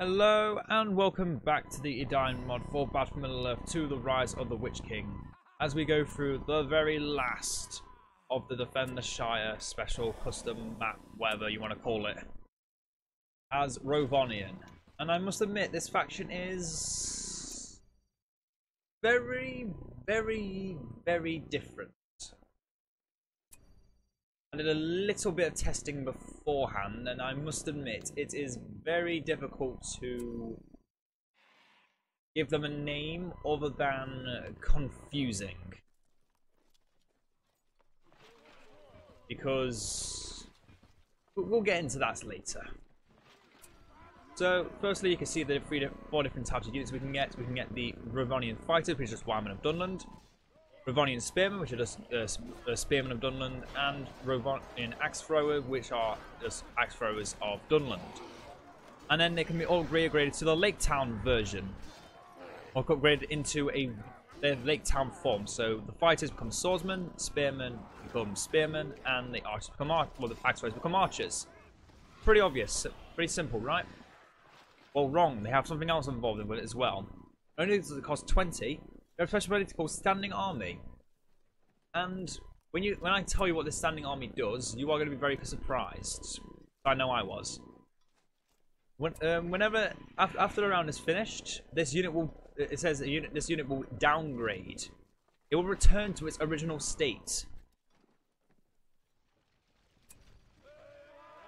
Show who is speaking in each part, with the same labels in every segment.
Speaker 1: Hello and welcome back to the Edain mod for Battle Middle Earth 2 The Rise of the Witch King as we go through the very last of the Defend the Shire special custom map, whatever you want to call it, as Rhovanion. And I must admit, this faction is very, very, very different. I did a little bit of testing beforehand, and I must admit, it is very difficult to give them a name other than confusing. Because we'll get into that later. So, firstly, you can see the three, four different types of units we can get. We can get the Rhovanion fighter, which is just Wyman of Dunland. Rhovanion Spearmen, which are just uh, uh, Spearmen of Dunland, and Rhovanion Axe Thrower, which are just Axe Throwers of Dunland. And then they can be all re-upgraded to the Lake Town version, or upgraded into a their Lake Town form. So the fighters become swordsmen, spearmen become spearmen, and the archers become ar well, the axe throwers become archers. Pretty obvious, pretty simple, right? Well, wrong. They have something else involved with it as well. Only does it cost 20, they have a special ability called Standing Army. And when you when I tell you what the Standing Army does, you are going to be very surprised. I know I was. When, um, whenever after, after the round is finished, this unit will it says unit, this unit will downgrade. It will return to its original state.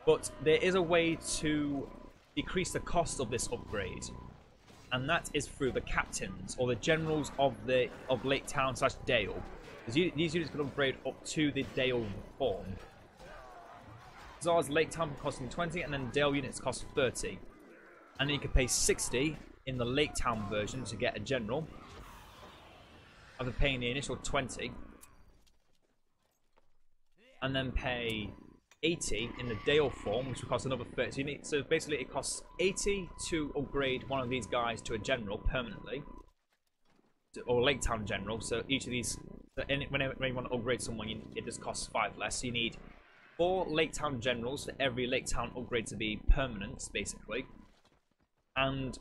Speaker 1: But there is a way to decrease the cost of this upgrade and that is through the captains or the generals of the of Lake Town slash Dale. These units can upgrade up to the Dale form. As Lake Town costing 20 and then Dale units cost 30. And then you can pay 60 in the Lake Town version to get a general. After paying the initial 20. And then pay 80 in the Dale form, which will cost another 30. So, so basically it costs 80 to upgrade one of these guys to a general permanently. or Lake Town general. So each of these, whenever you want to upgrade someone, it just costs 5 less. So you need 4 Lake Town generals for every Lake Town upgrade to be permanent, basically. And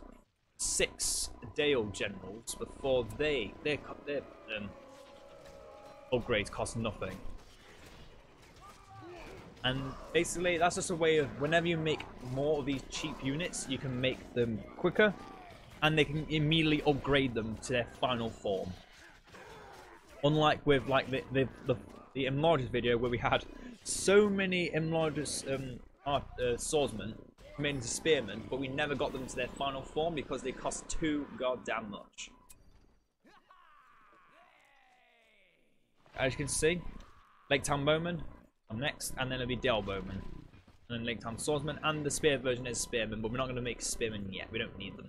Speaker 1: 6 Dale generals before they, their, their um, upgrades cost nothing. And basically, that's just a way of whenever you make more of these cheap units, you can make them quicker, and they can immediately upgrade them to their final form. Unlike with like the the the, the video where we had so many enlarged um, uh, swordsmen made into spearmen, but we never got them to their final form because they cost too goddamn much. As you can see, Lake Town Bowman, Next, and then it'll be Dale Bowman. And then Lake Town Swordsman, and the Spear version is Spearman, but we're not going to make Spearman yet. We don't need them.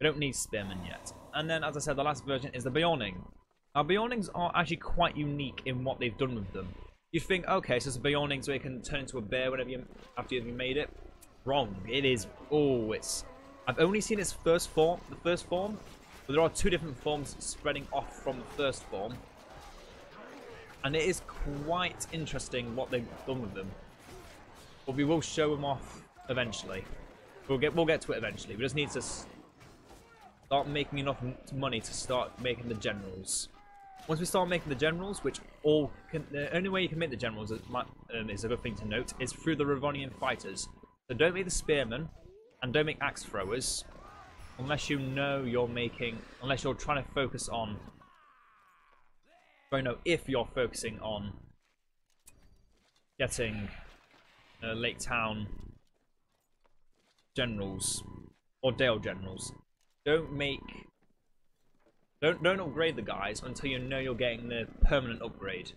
Speaker 1: We don't need Spearman yet. And then, as I said, the last version is the Beorning. Now, Beornings are actually quite unique in what they've done with them. You think, okay, so it's a Beorning so it can turn into a bear whenever you, after you've made it. Wrong. It is, oh, it's... I've only seen its first form, the first form, but there are two different forms spreading off from the first form. And it is quite interesting what they've done with them. But we will show them off eventually. We'll get we'll get to it eventually. We just need to start making enough money to start making the generals. Once we start making the generals, which all can, the only way you can make the generals is, um, is a good thing to note, is through the Rhovanion fighters. So don't make the spearmen, and don't make axe throwers, unless you know you're making, unless you're trying to focus on know if you're focusing on getting uh, Lake Town generals or Dale generals. Don't make don't don't upgrade the guys until you know you're getting the permanent upgrade.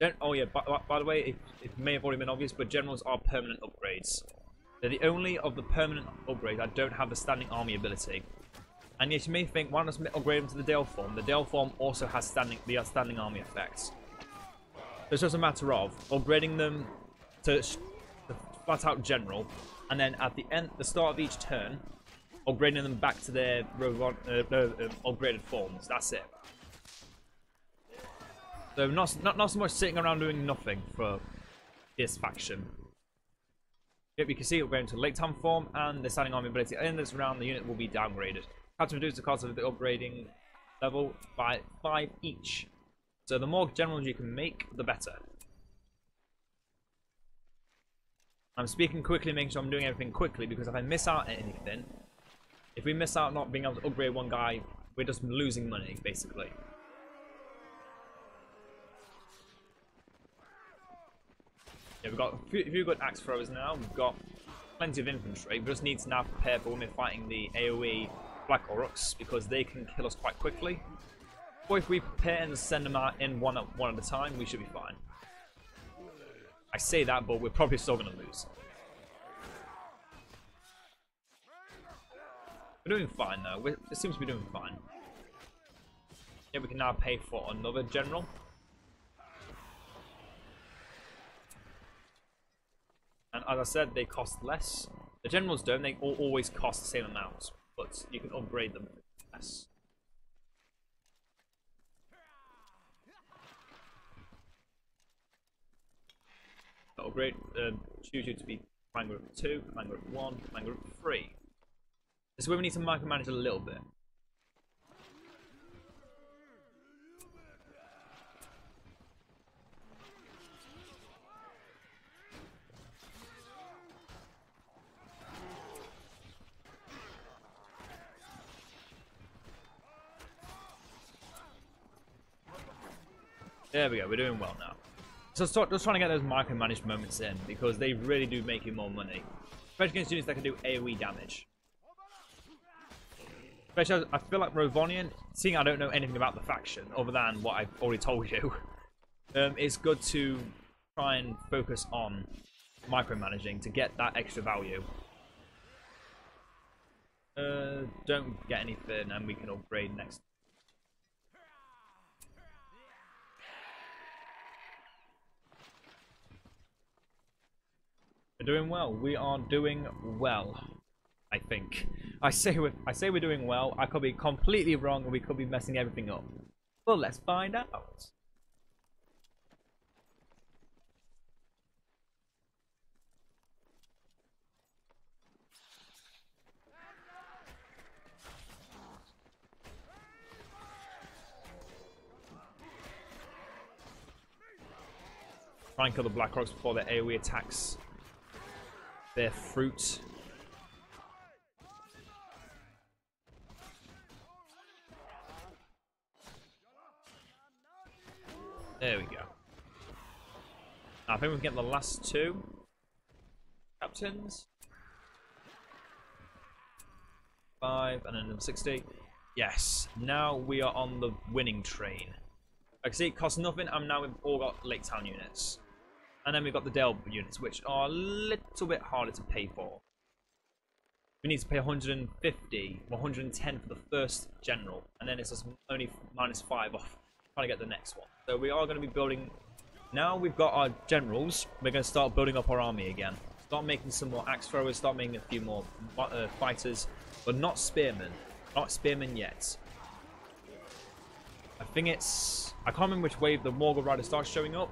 Speaker 1: Don't. Oh yeah. By, by the way, it, it may have already been obvious, but generals are permanent upgrades. They're the only of the permanent upgrades that don't have the standing army ability. And yes, you may think, why not upgrade them to the Dale form? The Dale form also has standing the standing army effects. It's just a matter of upgrading them to, the flat out general, and then at the end, the start of each turn, upgrading them back to their uh, uh, upgraded forms. That's it. So not, not not so much sitting around doing nothing for this faction. Yep, you can see it going to Lake Town form and the standing army ability. In this round, the unit will be downgraded. Have to reduce the cost of the upgrading level by 5 each. So the more generals you can make, the better. I'm speaking quickly, making sure I'm doing everything quickly, because if I miss out on anything, if we miss out not being able to upgrade one guy, we're just losing money, basically. Yeah, we've got a few, a few good axe throwers now. We've got plenty of infantry. We just need to now prepare for when we're fighting the AoE Black Aurochs because they can kill us quite quickly. Or if we prepare and send them out in one at, one at a time, we should be fine. I say that, but we're probably still going to lose. We're doing fine though. We're, it seems to be doing fine. Yeah, we can now pay for another general. And as I said, they cost less. The generals don't, they all always cost the same amount, but you can upgrade them less. Upgrade, uh, choose you to be clan group 2, clan group 1, clan group 3. This is where we need to micromanage a little bit. There we go, we're doing well now. So start just trying to get those micromanaged moments in because they really do make you more money. Especially against units that can do AoE damage. Especially, I feel like Rhovanion, seeing I don't know anything about the faction other than what I've already told you, um, it's good to try and focus on micromanaging to get that extra value. Uh, don't get anything and we can upgrade next We're doing well. We are doing well. I think. I say we're I say we're doing well. I could be completely wrong and we could be messing everything up. Well let's find out. Try and kill the Black Aurochs before the AoE attacks their fruit. There we go. I think we can get the last two captains. Five and then 60. Yes, now we are on the winning train. I can see it costs nothing. I'm now we've all got Lake Town units. And then we've got the Dale units, which are a little bit harder to pay for. We need to pay 150, 110 for the first general, and then it's just only minus 5 off trying to get the next one. So we are going to be building... Now we've got our generals, we're going to start building up our army again. Start making some more axe throwers, start making a few more uh, fighters, but not spearmen. Not spearmen yet. I think it's... I can't remember which wave the Morgul Rider starts showing up,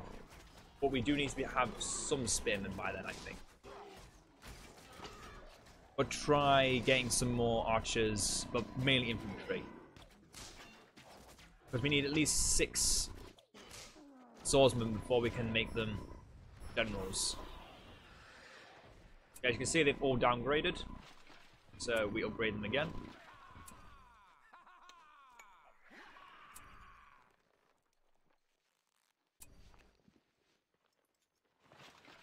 Speaker 1: but we do need to be, have some spearmen by then, I think. But try getting some more archers, but mainly infantry. Because we need at least six swordsmen before we can make them generals. As you can see, they've all downgraded. So we upgrade them again.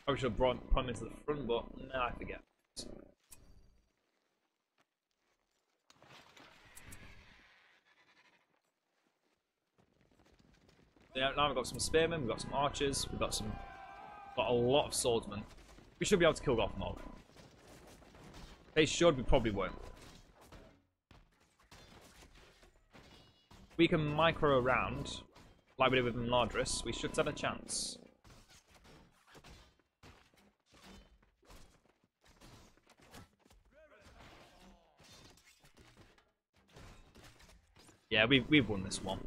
Speaker 1: Probably should have brought him into the front, but now I forget. Yeah, now we've got some spearmen, we've got some archers, we've got some got a lot of swordsmen. We should be able to kill Gothmog. They should, we probably won't. We can micro around, like we did with Imladris, we should stand a chance. Yeah, we've, we've won this one.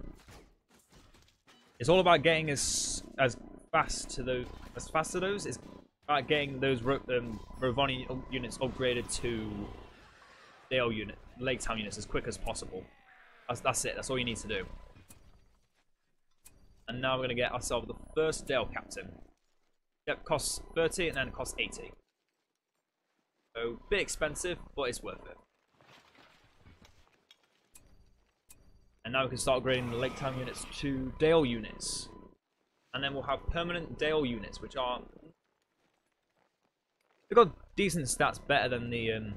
Speaker 1: It's all about getting as as fast to those as fast to those. It's About getting those um, Rovani units upgraded to Dale unit, Lake Town units as quick as possible. That's, that's it. That's all you need to do. And now we're going to get ourselves the first Dale Captain. Yep, costs 30 and then it costs 80. So, bit expensive, but it's worth it. And now we can start upgrading the Lake Town units to Dale units. And then we'll have permanent Dale units, which are... They've got decent stats better than the um,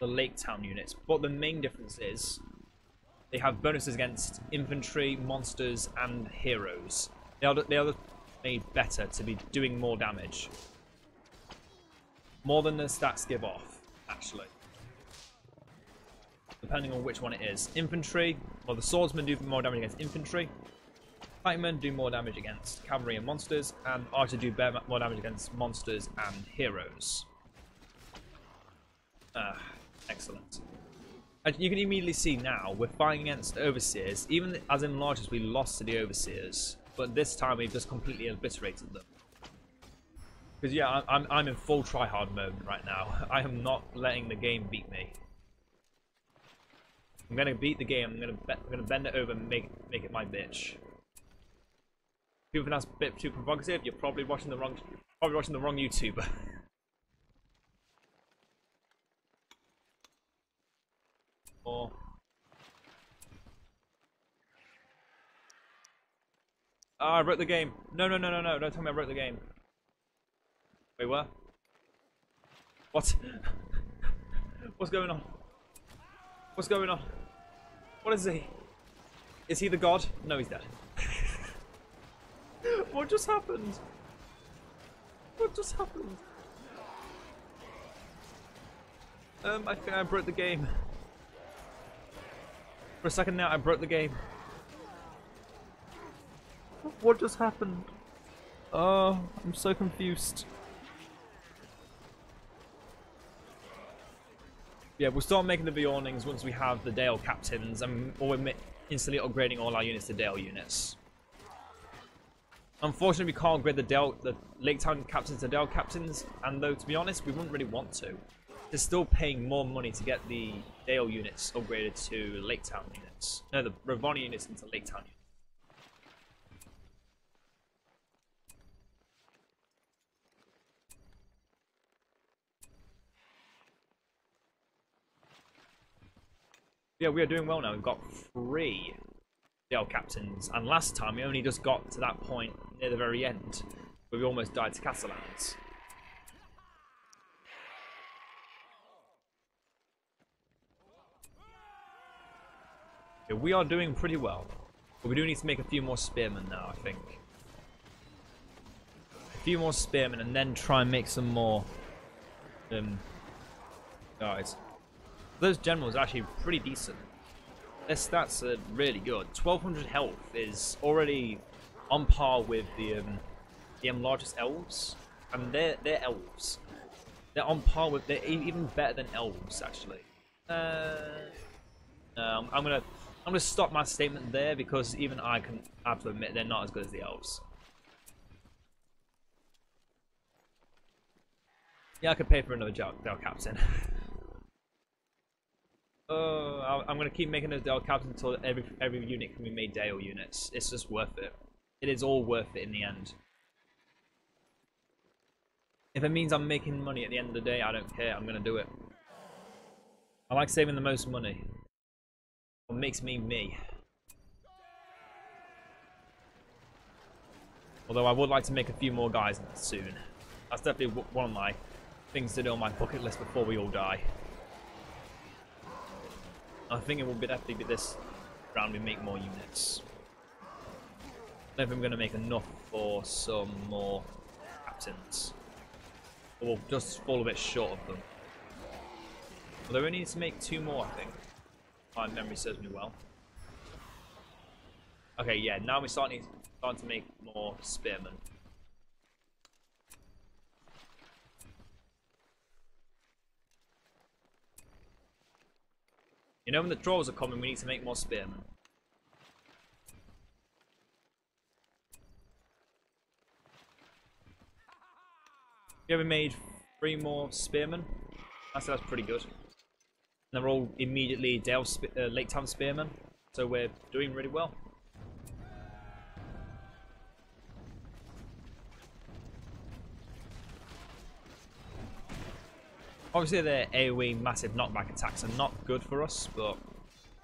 Speaker 1: the Lake Town units. But the main difference is they have bonuses against infantry, monsters, and heroes. They are, they are made better to be doing more damage. More than the stats give off, actually. Depending on which one it is. Infantry, well the swordsmen do more damage against infantry. Pikemen do more damage against cavalry and monsters, and archer do more damage against monsters and heroes. Ah, excellent. And you can immediately see now, we're fighting against overseers, even as in largest we lost to the overseers, but this time we've just completely obliterated them. Because yeah, I'm, I'm in full tryhard mode right now. I am not letting the game beat me. I'm gonna beat the game. I'm gonna I'm gonna bend it over and make make it my bitch. People think that's a bit too provocative. You're probably watching the wrong probably watching the wrong YouTuber. or Oh, I broke the game. No, no, no, no, no. Don't tell me I broke the game. Wait, what? What? What's going on? What's going on? What is he? Is he the god? No, he's dead. what just happened? What just happened? Um, I think I broke the game. For a second now, I broke the game. What just happened? Oh, I'm so confused. Yeah, we'll start making the Beornings once we have the Dale captains, and we're instantly upgrading all our units to Dale units. Unfortunately, we can't upgrade the Dale, the Lake Town captains to Dale captains, and though to be honest, we wouldn't really want to. They're still paying more money to get the Dale units upgraded to Lake Town units. No, the Ravani units into Lake Town units. Yeah, we are doing well now. We've got three Dale captains, and last time we only just got to that point near the very end, where we almost died to Castellans. Yeah, we are doing pretty well, but we do need to make a few more spearmen now, I think. A few more spearmen, and then try and make some more um, guys. Those generals are actually pretty decent. Their stats are really good. 1200 health is already on par with the um, the largest elves, and they're they're elves. They're on par with. They're even better than elves actually. Uh, no, I'm gonna I'm gonna stop my statement there because even I can have to admit they're not as good as the elves. Yeah, I could pay for another Dale captain. Uh, I'm gonna keep making those Dale caps until every every unit can be made Dale units. It's just worth it. It is all worth it in the end. If it means I'm making money at the end of the day, I don't care. I'm gonna do it. I like saving the most money. What makes me me. Although I would like to make a few more guys soon. That's definitely one of my things to do on my bucket list before we all die. I think it will be definitely be this round we make more units. I don't if I'm going to make enough for some more captains. Or we'll just fall a bit short of them. Although we need to make two more, I think. My memory serves me well. Okay, yeah, now we're starting, starting to make more spearmen. You know when the trolls are coming, we need to make more spearmen. Yeah, We made three more spearmen. That's that's pretty good. And they're all immediately Dale uh, Lake Town spearmen, so we're doing really well. Obviously, their AoE massive knockback attacks are not good for us, but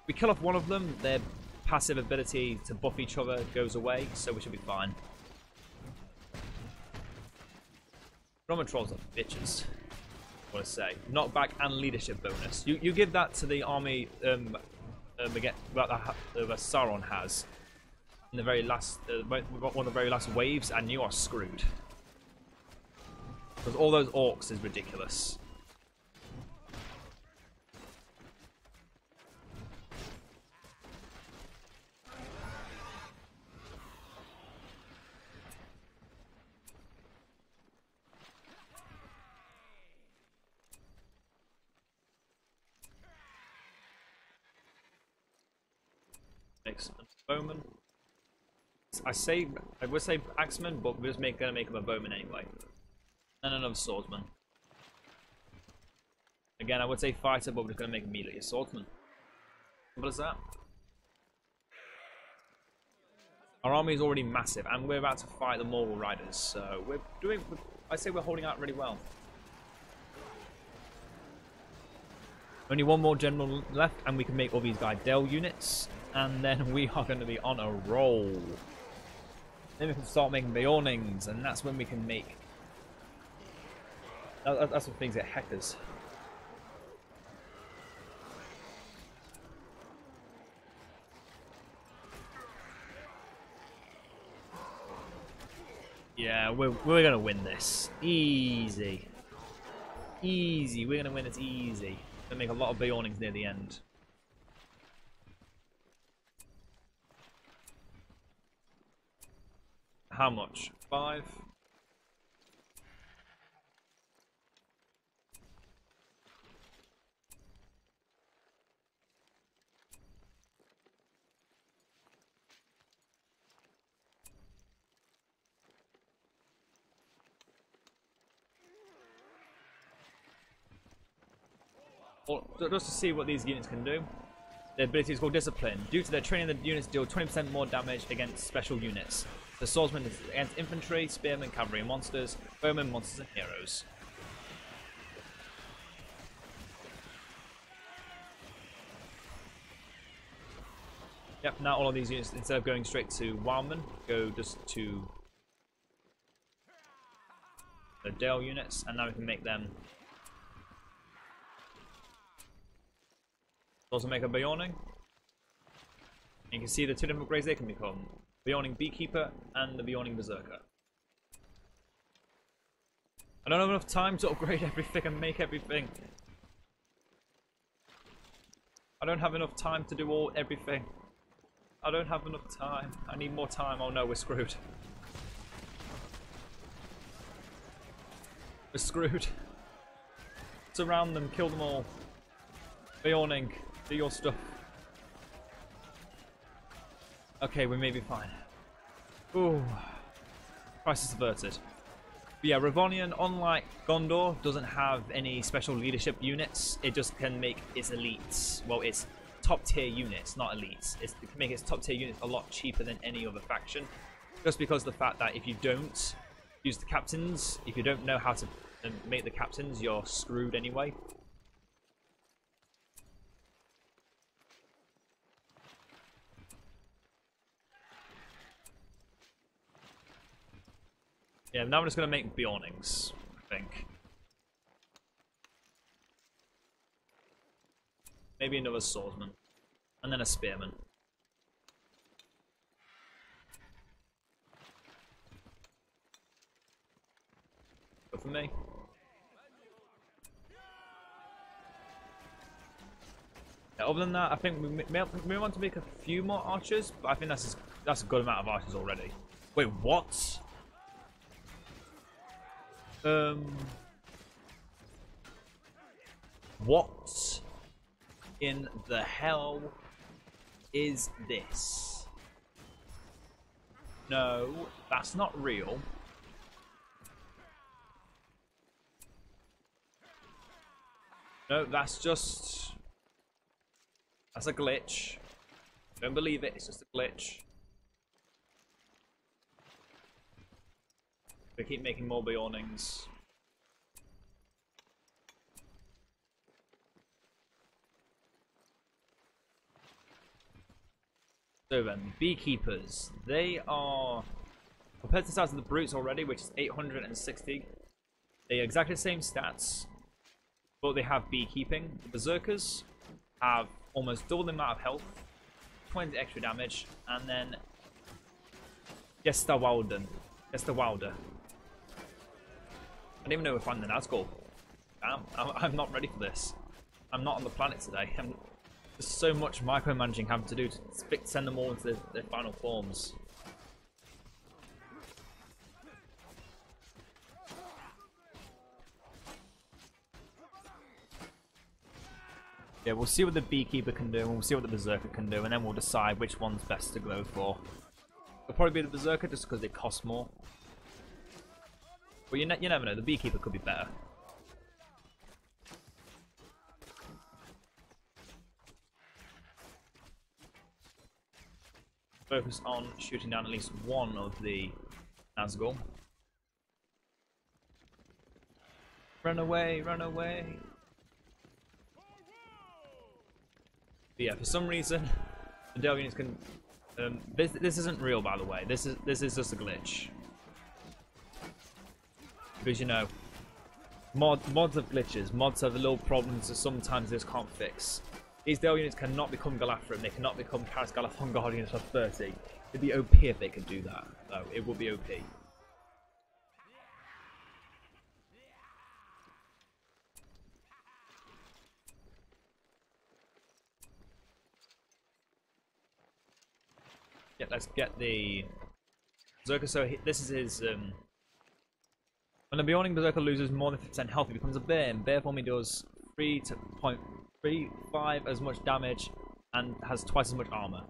Speaker 1: we kill off one of them, their passive ability to buff each other goes away, so we should be fine. Roman trolls are bitches. I want to say knockback and leadership bonus. You you give that to the army um, um again that uh, Sauron has in the very last uh, one of the very last waves, and you are screwed because all those orcs is ridiculous. Excellent. Bowman. I say I would say axeman, but we're just make, gonna make him a bowman anyway. And another swordsman. Again, I would say fighter, but we're gonna make immediately a swordsman. What is that? Our army is already massive, and we're about to fight the Morgul Riders, so we're doing. I say we're holding out really well. Only one more general left, and we can make all these guy Dell units and then we are going to be on a roll. Then we can start making Beornings, and that's when we can make... That's when things get hackers. Yeah, we're, we're going to win this. Easy. Easy. We're going to win it easy. Gonna make a lot of Beornings near the end. How much? Five? just to see what these units can do. Their ability is called Discipline. Due to their training, the units deal 20% more damage against special units. The swordsman against infantry, spearmen, cavalry, and monsters. Bowmen, monsters, and heroes. Yep, now all of these units, instead of going straight to Wildman, go just to the Dale units, and now we can make them also make a Beorning. You can see the two different grades they can become. Beorning Beekeeper and the Beorning Berserker. I don't have enough time to upgrade everything and make everything. I don't have enough time to do all everything. I don't have enough time. I need more time. Oh no, we're screwed. We're screwed. Surround them, kill them all. Beorning, do your stuff. Okay, we may be fine. Ooh. Crisis averted. But yeah, Rhovanion, unlike Gondor, doesn't have any special leadership units. It just can make its elites, well, its top tier units, not elites. It's, it can make its top tier units a lot cheaper than any other faction. Just because of the fact that if you don't use the captains, if you don't know how to um, make the captains, you're screwed anyway. Yeah, now I'm just going to make Beornings, I think. Maybe another swordsman. And then a spearman. Good for me. Yeah, other than that, I think we may, may want to make a few more archers, but I think that's that's a good amount of archers already. Wait, what? Um, what in the hell is this? No, that's not real. No, that's just... That's a glitch. Don't believe it, it's just a glitch. They keep making more Beornings. So then, beekeepers. They are compared to the size of the brutes already, which is 860. They are exactly the same stats, but they have beekeeping. The berserkers have almost double the amount of health, 20 extra damage, and then Gestawalden. Gestawalder. I don't even know if I'm the Nazgul. Damn, I'm, I'm not ready for this. I'm not on the planet today. I'm, there's so much micromanaging having to do to send them all into their, their final forms. Yeah, we'll see what the Beekeeper can do, and we'll see what the Berserker can do, and then we'll decide which one's best to go for. It'll probably be the Berserker just because it costs more. But you, ne you never know, the Beekeeper could be better. Focus on shooting down at least one of the Nazgul. Run away, run away. But yeah, for some reason, the Delvians can. Um, this this isn't real, by the way. This is this is just a glitch. Because you know, mod mods have glitches. Mods have little problems that sometimes this can't fix. These Dale units cannot become Galadhrim. They cannot become Caras Galadhon Guardians of 30. It'd be OP if they could do that. Though it would be OP. Yeah, let's get the Berserker. So this is his. Um, when the Beorning Berserker loses more than 50% health, he becomes a bear, and bear form he does 3 to point three, five as much damage, and has twice as much armor.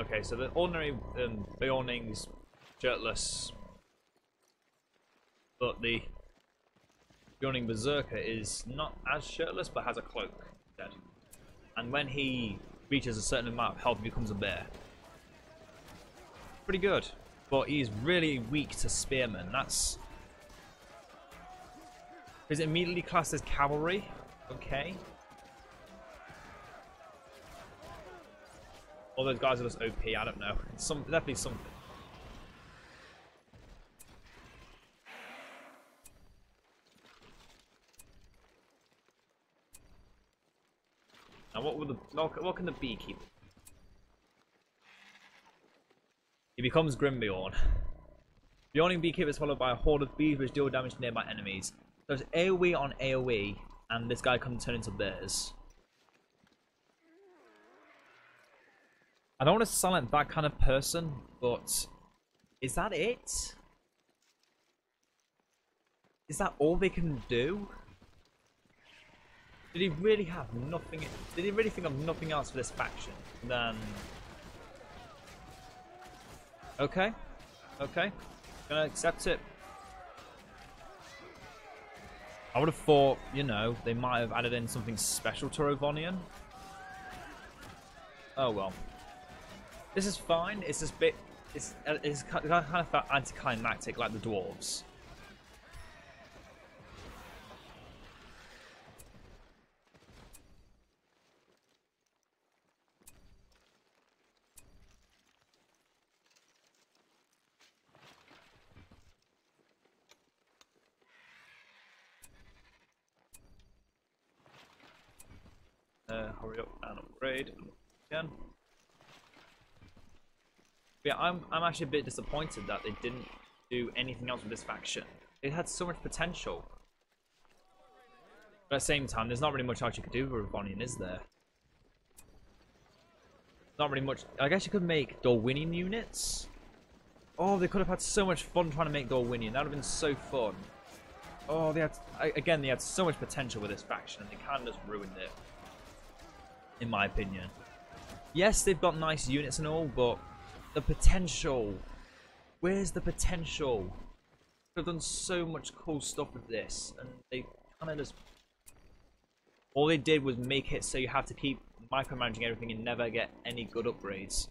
Speaker 1: Okay, so the ordinary um, Beorning's shirtless, but the Beorning Berserker is not as shirtless, but has a cloak instead and when he reaches a certain amount of health, he becomes a bear. Pretty good, but he's really weak to spearmen. That's is it immediately classed as cavalry? Okay. All those guys are just OP. I don't know. It's some definitely something. Now, what would the what can the bee keep? He becomes Grimbeorn. Beorning Beekeeper is followed by a horde of bees which deal damage to nearby enemies. So it's AoE on AoE, and this guy can turn into bears. I don't want to like that kind of person, but is that it? Is that all they can do? Did he really have nothing? Did he really think of nothing else for this faction than? Okay, okay, gonna accept it. I would have thought, you know, they might have added in something special to Rhovanion. Oh well. This is fine. It's just bit. It's uh, it's kind of anticlimactic, like the dwarves. Uh, hurry up and upgrade again. But yeah, I'm I'm actually a bit disappointed that they didn't do anything else with this faction. It had so much potential. But at the same time, there's not really much else you could do with Rhovanion, is there? Not really much. I guess you could make Dorwinian units. Oh, they could have had so much fun trying to make Dorwinian. That would have been so fun. Oh, they had again. They had so much potential with this faction, and they kind of just ruined it in my opinion. Yes, they've got nice units and all, but the potential. Where's the potential? They've done so much cool stuff with this, and they kind of just all they did was make it so you have to keep micromanaging everything and never get any good upgrades.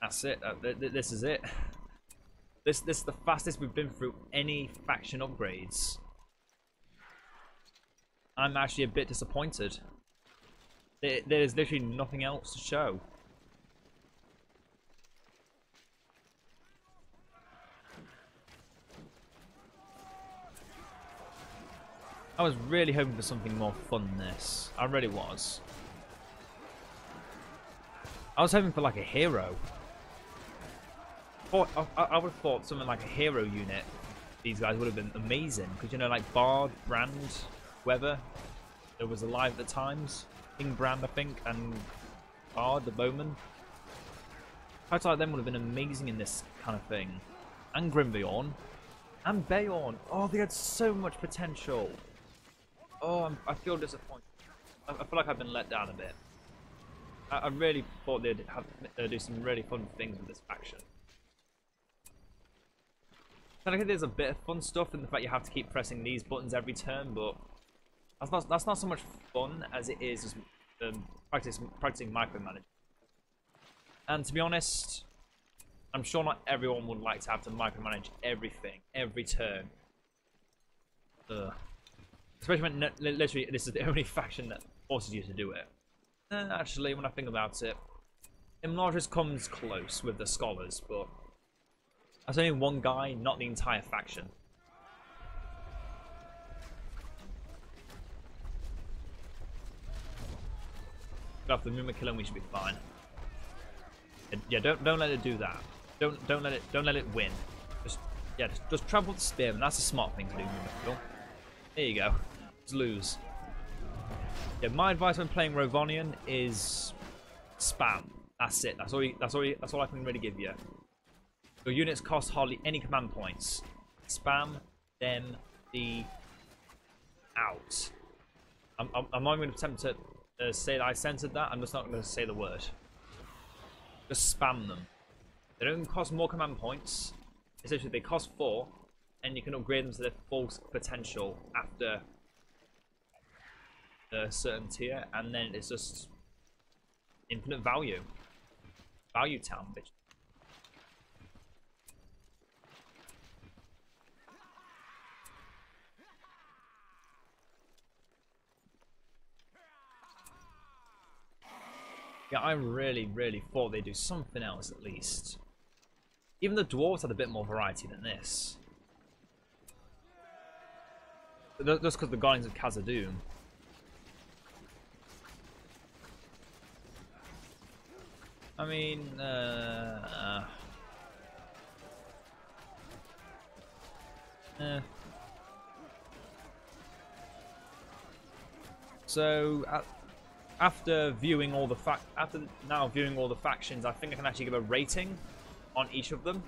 Speaker 1: That's it. Th th this is it. This this is the fastest we've been through any faction upgrades. I'm actually a bit disappointed. There, there's literally nothing else to show. I was really hoping for something more fun than this. I really was. I was hoping for like a hero. I, I would have thought something like a hero unit. These guys would have been amazing. Because, you know, like Bard, Brand, whoever that was alive at the times. King Brand, I think, and Bard, the Bowman. Fights like them would have been amazing in this kind of thing. And Grimbeorn. And Beorn. Oh, they had so much potential. Oh, I'm, i feel disappointed. I, I, feel like I've been let down a bit. I, I really thought they'd have, uh, do some really fun things with this faction. I think there's a bit of fun stuff in the fact you have to keep pressing these buttons every turn, but that's not that's not so much fun as it is just um, practice, practicing micromanaging. And to be honest, I'm sure not everyone would like to have to micromanage everything every turn. Ugh. Especially when literally this is the only faction that forces you to do it. And actually, when I think about it, Imladris comes close with the scholars, but that's only one guy, not the entire faction. Got the kill him, we should be fine. Yeah, don't don't let it do that. Don't don't let it don't let it win. Just yeah, just, just travel the spearman. That's a smart thing to do, Muma kill. There you go. Just lose. Yeah, my advice when playing Rhovanion is spam. That's it. That's all. You, that's all. You, that's all I can really give you. Your units cost hardly any command points. Spam them the out. I'm, I'm, I'm not going to attempt to uh, say that I censored that. I'm just not going to say the word. Just spam them. They don't cost more command points. Essentially, they cost four, and you can upgrade them to their full potential after a certain tier, and then it's just infinite value. Value town, bitch. Yeah, I really, really thought they'd do something else at least. Even the dwarves had a bit more variety than this. Just because the Guardians of Khazad-dûm. I mean, uh, eh. So, uh, after viewing all the fact, after now viewing all the factions, I think I can actually give a rating on each of them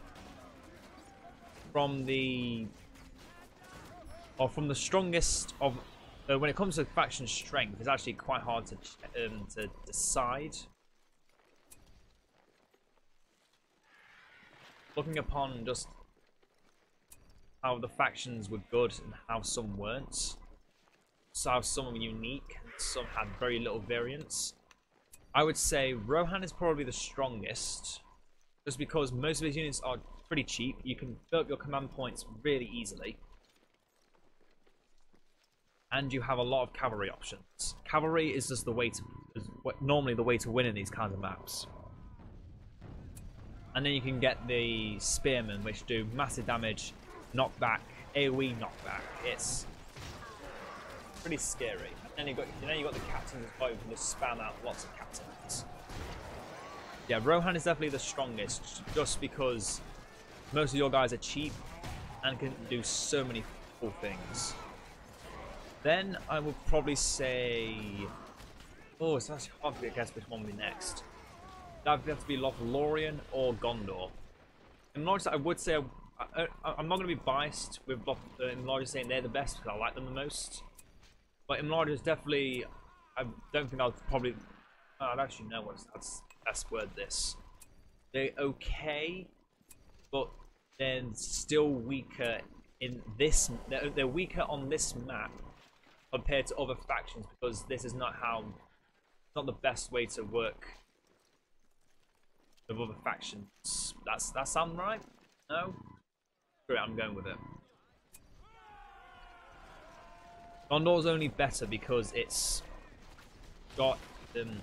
Speaker 1: from the or from the strongest of. Uh, when it comes to faction strength, it's actually quite hard to um, to decide. Looking upon just how the factions were good and how some weren't. So how some were unique some had very little variance. I would say Rohan is probably the strongest, just because most of his units are pretty cheap. You can build up your command points really easily. And you have a lot of cavalry options. Cavalry is just the way to, normally the way to win in these kinds of maps. And then you can get the spearmen, which do massive damage, knockback, AoE knockback. It's pretty scary then you got you know you got the captains. You can just spam out lots of captains. Yeah, Rohan is definitely the strongest, just because most of your guys are cheap and can do so many cool things. Then I would probably say, oh, it's actually hard to guess which one would be next. That would have to be Lothlorien or Gondor. In Lothlorien, I would say I, am not going to be biased with Loth, uh, in Lothlorien saying they're the best because I like them the most. But Imladris definitely. I don't think I'll probably Oh, I'd actually know what's that's best word this. They're okay, but they're still weaker in this. They're, they're weaker on this map compared to other factions because this is not how, not the best way to work with other factions. That's that sound right? No. Great, I'm going with it. Gondor's only better because it's got um,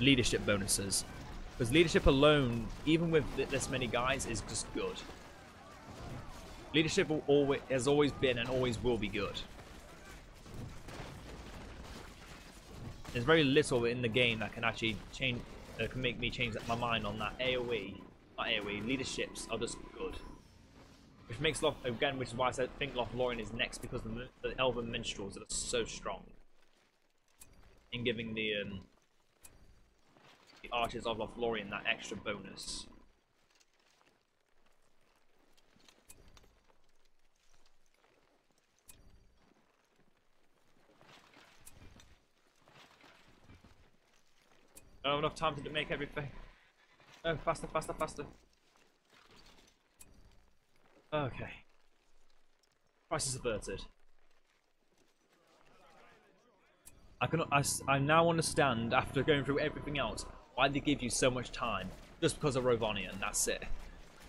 Speaker 1: leadership bonuses. Because leadership alone, even with this many guys, is just good. Leadership always, has always been and always will be good. There's very little in the game that can actually change, uh, can make me change my mind on that. AOE, not AOE, leaderships are just good. Which makes Loth, again, which is why I said, think Lothlorien is next because the, the Elven Minstrels are so strong. In giving the, um, the Archers of Lothlorien that extra bonus. I don't have enough time to make everything. Oh, faster, faster, faster. Okay. Crisis averted. I can I, I now understand after going through everything else why they give you so much time just because of Rhovanion. That's it.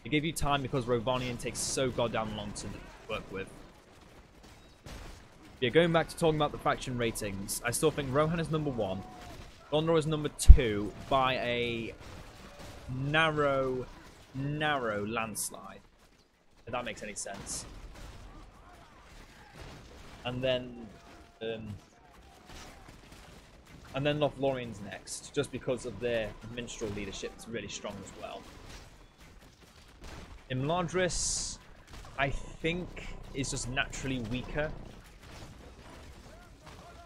Speaker 1: They give you time because Rhovanion takes so goddamn long to work with. Yeah, going back to talking about the faction ratings, I still think Rohan is number one, Gondor is number two by a narrow, narrow landslide. If that makes any sense. And then, um, and then Lothlorien's next, just because of their minstrel leadership. It's really strong as well. Imladris, I think, is just naturally weaker.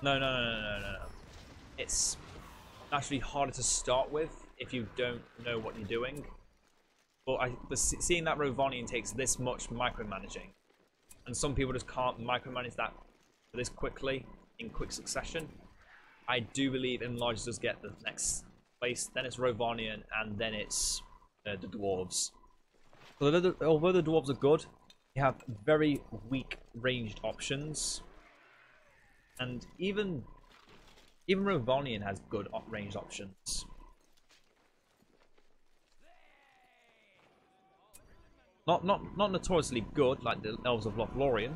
Speaker 1: No, no, no, no, no, no. It's actually harder to start with if you don't know what you're doing. But I, but seeing that Rhovanion takes this much micromanaging, and some people just can't micromanage that this quickly in quick succession, I do believe Enlarge does get the next place. Then it's Rhovanion, and then it's uh, the dwarves. Although the, although the dwarves are good, they have very weak ranged options, and even even Rhovanion has good ranged options. Not not not notoriously good like the Elves of Lothlorien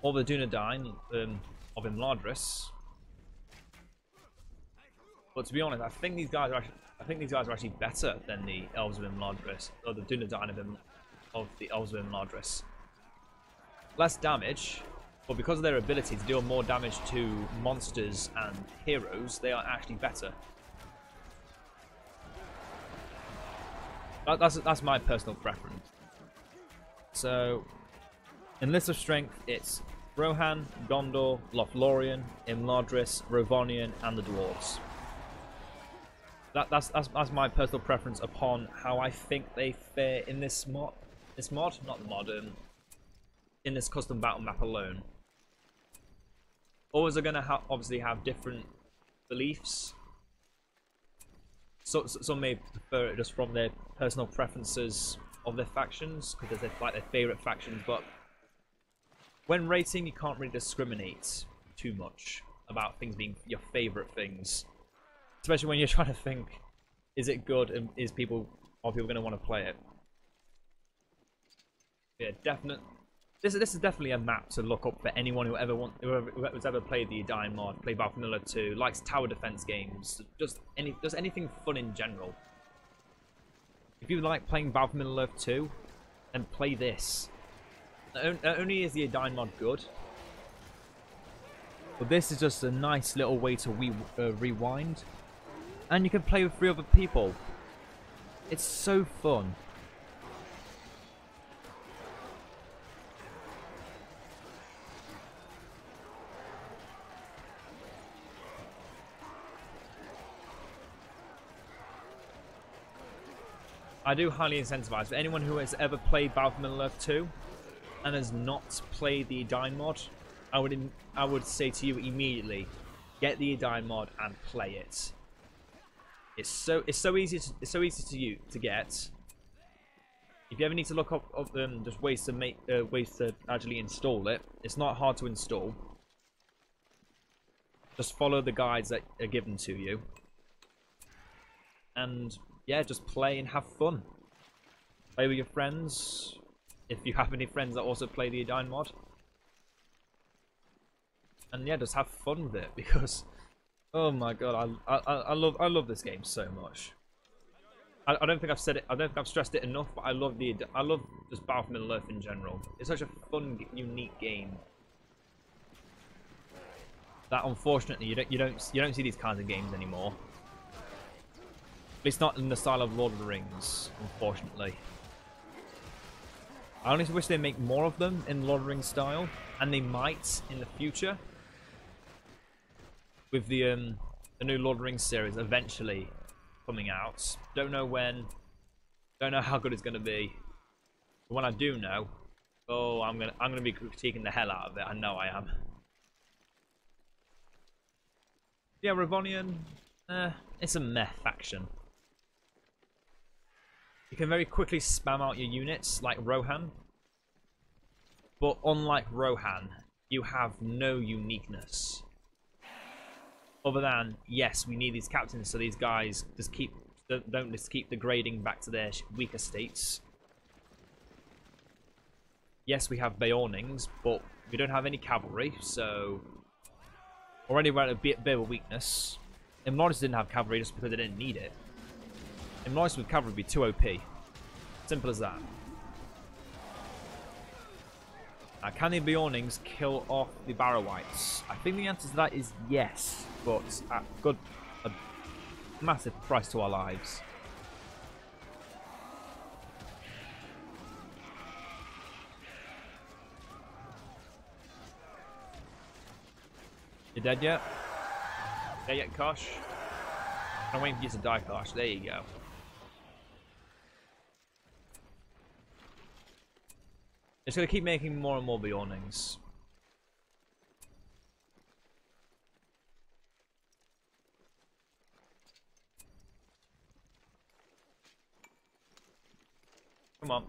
Speaker 1: or the Dunedain um, of Imladris. But to be honest, I think these guys are actually, I think these guys are actually better than the Elves of Imladris or the Dunedain of, Im, of the Elves of Imladris. Less damage, but because of their ability to deal more damage to monsters and heroes, they are actually better. That, that's that's my personal preference. So, in list of strength, it's Rohan, Gondor, Lothlorien, Imladris, Rhovanion, and the dwarves. That, that's, that's that's my personal preference upon how I think they fare in this mod. This mod, not the modern. Um, in this custom battle map alone. Always are going to ha obviously have different beliefs so, so, some may prefer it just from their personal preferences of their factions because they're like their favorite factions. But when rating, you can't really discriminate too much about things being your favorite things, especially when you're trying to think: is it good and is people are people going to want to play it? Yeah, definite this, this is definitely a map to look up for anyone who ever want whoever, who's ever played the Edain mod, played Vanilla 2, likes tower defense games, just any just anything fun in general. If you like playing Vanilla 2, then play this. Not only is the Edain mod good, but this is just a nice little way to re uh, rewind, and you can play with three other people. It's so fun. I do highly incentivize for anyone who has ever played Battlefield Earth 2 and has not played the Edain mod. I would I would say to you immediately, get the Edain mod and play it. It's so it's so easy to, it's so easy to you to get. If you ever need to look up, up um, just ways to make uh, ways to actually install it, it's not hard to install. Just follow the guides that are given to you, and yeah, just play and have fun. Play with your friends, if you have any friends that also play the Edain mod. And yeah, just have fun with it because, oh my god, I I, I love I love this game so much. I, I don't think I've said it. I don't think I've stressed it enough. But I love the I love just Battle for Middle Earth in general. It's such a fun, unique game. That unfortunately you don't you don't you don't see these kinds of games anymore. At least not in the style of Lord of the Rings, unfortunately. I honestly wish they make more of them in Lord of the Rings style, and they might in the future. With the um, the new Lord of the Rings series eventually coming out. Don't know when. Don't know how good it's gonna be. But when I do know, oh, I'm gonna I'm gonna be critiquing the hell out of it. I know I am. Yeah, Rhovanion, eh, it's a meh faction. You can very quickly spam out your units like Rohan. But unlike Rohan, you have no uniqueness. Other than, yes, we need these captains so these guys just keep don't just keep degrading back to their weaker states. Yes, we have Beornings, but we don't have any cavalry, so... Already we're at a bit, of a weakness. Imladris didn't have cavalry just because they didn't need it. Imladris with cavalry would be too OP. Simple as that. Now, can the Beornings kill off the Barrow-wights? I think the answer to that is yes, but at good, a massive price to our lives. You dead yet? Dead yet, Kosh? I'm waiting for you to die, Kosh. There you go. It's gonna keep making more and more Beornings. Come on.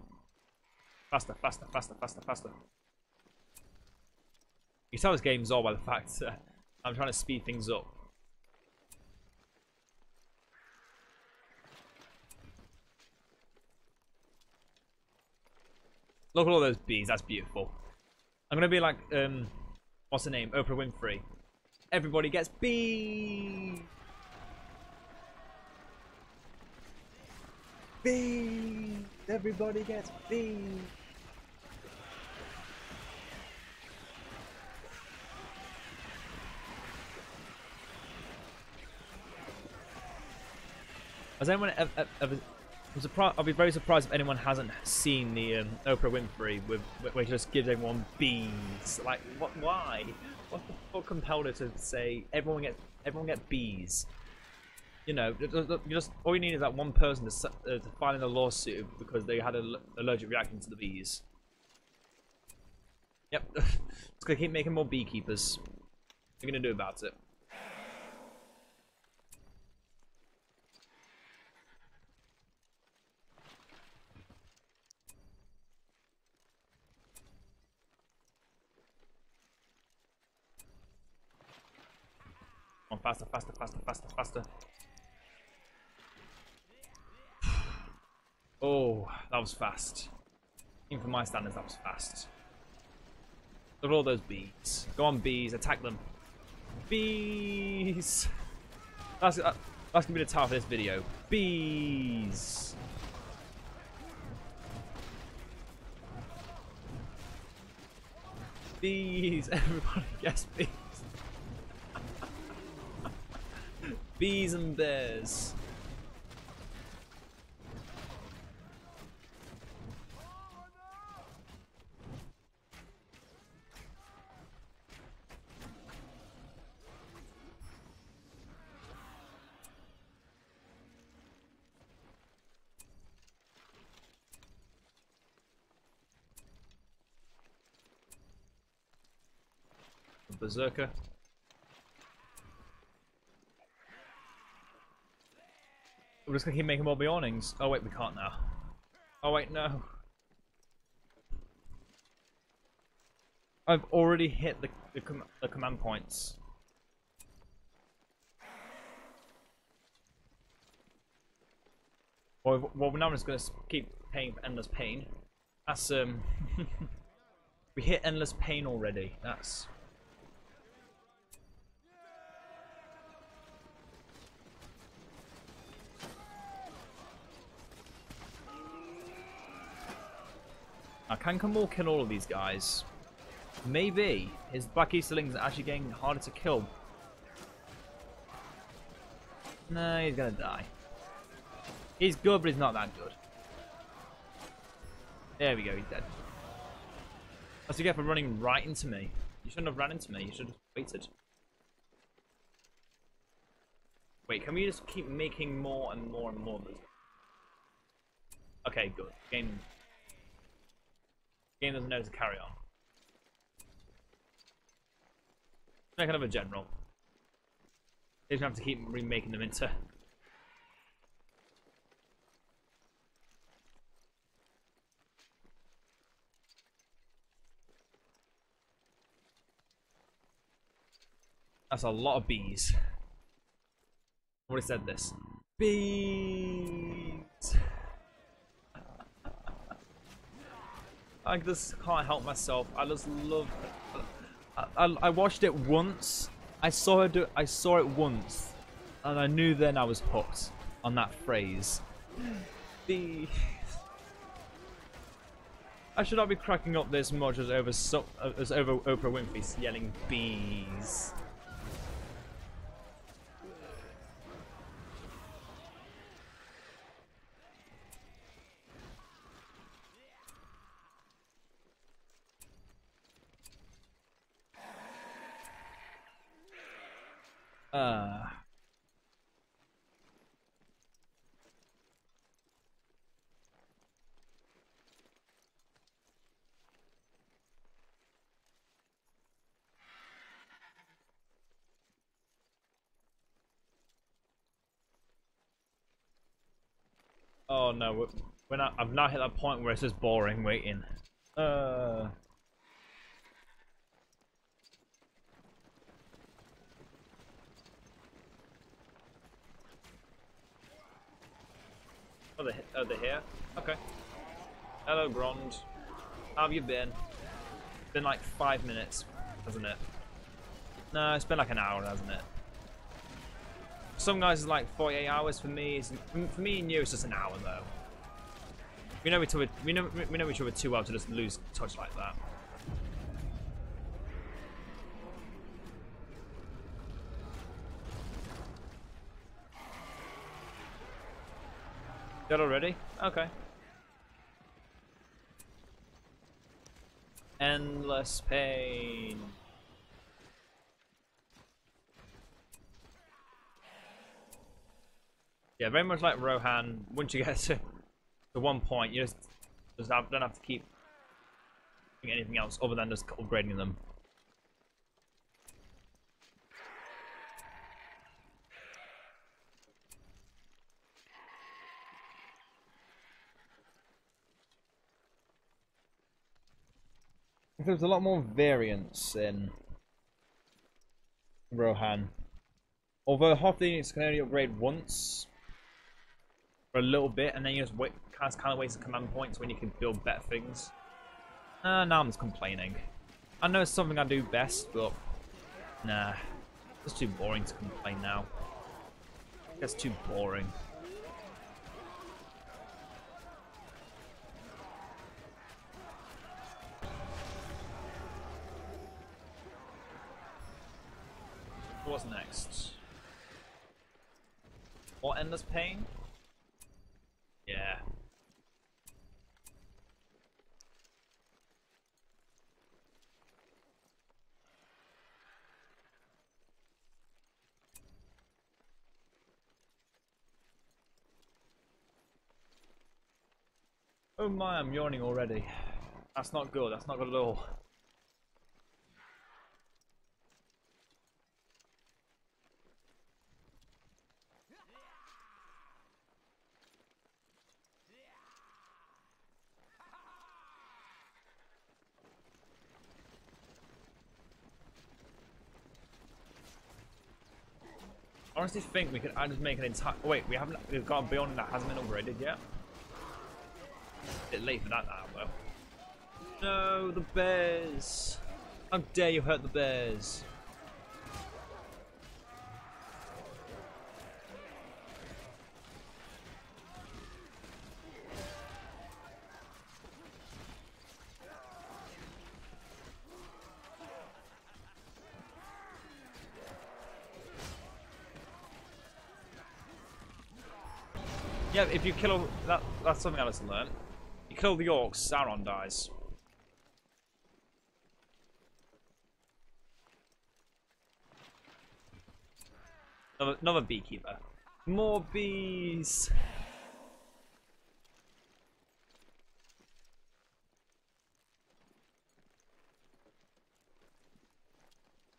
Speaker 1: Faster, faster, faster, faster, faster. You tell this game's all by the fact I'm trying to speed things up. Look at all those bees. That's beautiful. I'm gonna be like, um, what's her name? Oprah Winfrey. Everybody gets bees. Bees. Everybody gets bees. Has anyone ever, ever I'm surprised. I'll be very surprised if anyone hasn't seen the um, Oprah Winfrey with where she just gives everyone bees. Like, what? Why? What the fuck compelled her to say everyone get everyone get bees? You know, you just all you need is that one person to, uh, to file in a lawsuit because they had an allergic reaction to the bees. Yep, it's gonna keep making more beekeepers. What are you gonna do about it? On, faster, faster, faster, faster, faster. Oh, that was fast. Even for my standards, that was fast. Look at all those bees. Go on, bees. Attack them. Bees! That's, uh, that's going to be the title of this video. Bees! Bees! Everybody gets bees. Bees and bears. Berserker. Just gonna keep making more awnings. Oh wait, we can't now. Oh wait, no. I've already hit the the, com the command points. Well, well, now I'm just gonna keep paying for endless pain. That's um, we hit endless pain already. That's Now, can Khamûl kill all of these guys? Maybe. His Black Easterlings are actually getting harder to kill. No, he's gonna die. He's good, but he's not that good. There we go, he's dead. What you get for running right into me. You shouldn't have run into me, you should have waited. Wait, can we just keep making more and more and more of this? Okay, good. Game Game doesn't know to carry on. Make a general. He's gonna have to keep remaking them into. That's a lot of bees. What already said this. Bees. I just can't help myself. I just love. I, I, I watched it once. I saw it. Do, I saw it once, and I knew then I was hooked on that phrase. Bees. I should not be cracking up this much as over so, as over Oprah Winfrey yelling bees. Oh no, when I, I've now hit that point where it's just boring waiting. Uh. Oh, they're, oh, they're here? Okay. Hello, Grond. How have you been? It's been like five minutes, hasn't it? No, it's been like an hour, hasn't it? Some guys are like 48 hours. For me, it's, for me and you, it's just an hour though. We know each other. We know we know each other too well to just lose touch like that. Dead already? Okay. Endless pain. Yeah, very much like Rohan. Once you get to the one point, you just, just have, don't have to keep doing anything else other than just upgrading them. There's a lot more variance in Rohan. Although half the units can only upgrade once for a little bit, and then you just wait, kind of, waste command points when you can build better things. Uh, now I'm just complaining. I know it's something I do best, but nah, it's too boring to complain now. It's too boring. What's next? More endless pain? Oh my, I'm yawning already. That's not good, that's not good at all. honestly think we could I just make an entire. Wait, we haven't. We've got a that hasn't been upgraded yet. A bit late for that now, though. No, the bears. How dare you hurt the bears? Yeah, if you kill that, that's something else to learn. Kill the orcs, Sauron dies. Another, another beekeeper. More bees.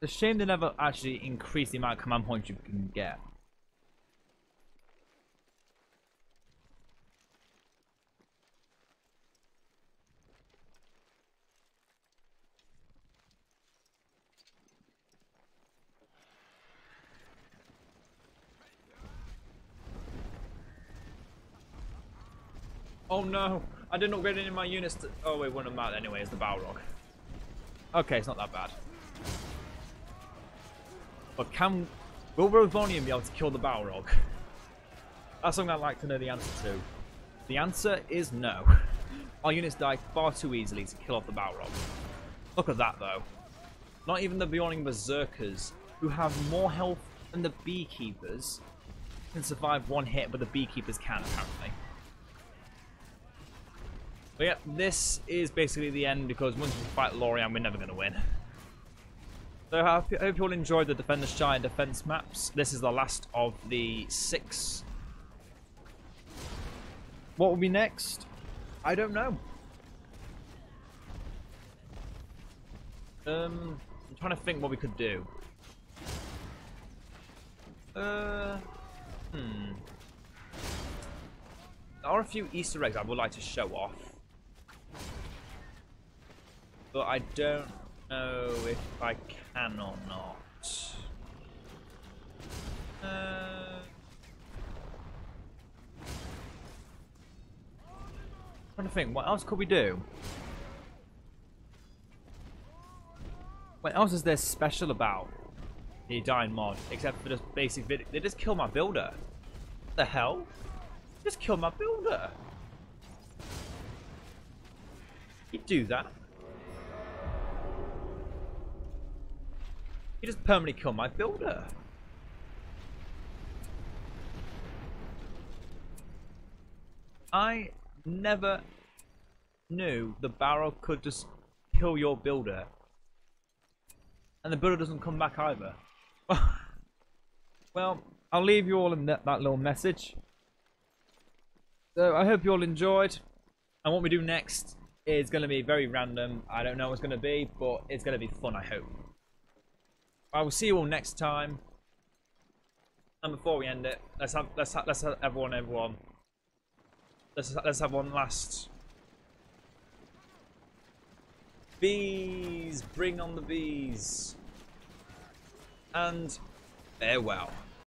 Speaker 1: It's a shame they never actually increase the amount of command points you can get. Oh no, I didn't upgrade any of my units to... Oh wait, one of them out anyway is the Balrog. Okay, it's not that bad. But can... Will Rhovanion be able to kill the Balrog? That's something I'd like to know the answer to. The answer is no. Our units die far too easily to kill off the Balrog. Look at that though. Not even the Beorning Berserkers, who have more health than the Beekeepers, can survive one hit, but the Beekeepers can apparently. But yeah, this is basically the end because once we fight Lorian, we're never going to win. So I hope, you all enjoyed the Defend the Shire defense maps. This is the last of the six. What will be next? I don't know. Um, I'm trying to think what we could do. Uh, hmm. There are a few Easter eggs I would like to show off. But I don't know if I can or not. Uh, I'm trying to think, what else could we do? What else is there special about the Edain mod? Except for just basic vid- They just kill my builder. What the hell? Just kill my builder. You do that. He just permanently killed my builder. I never knew the barrel could just kill your builder. And the builder doesn't come back either. well, I'll leave you all in that, that little message. So I hope you all enjoyed. And what we do next is going to be very random. I don't know what's going to be, but it's going to be fun, I hope. I will see you all next time. And before we end it, let's have let's have, let's have everyone everyone. Let's let's have one last. Bees, bring on the bees. And farewell.